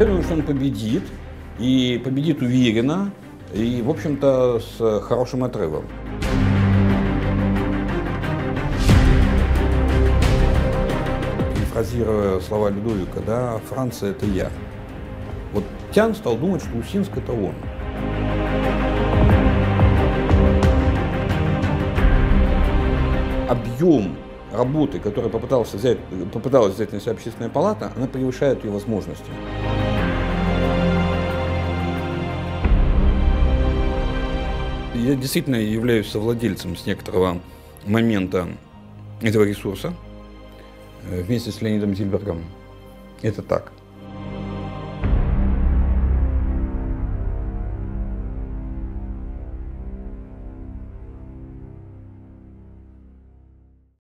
что он победит, и победит уверенно, и, в общем-то, с хорошим отрывом. Перефразируя слова Людовика, да, Франция – это я. Вот Тян стал думать, что Усинск – это он. Объем работы, которую попыталась взять, попыталась взять на себя общественная палата, она превышает ее возможности. Я действительно являюсь совладельцем с некоторого момента этого ресурса э, вместе с Леонидом Зильбергом. Это так.